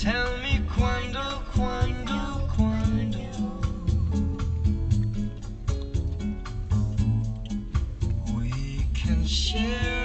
Tell quando, quando, quando. We can share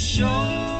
Let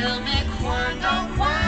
Dime cuándo, cuándo.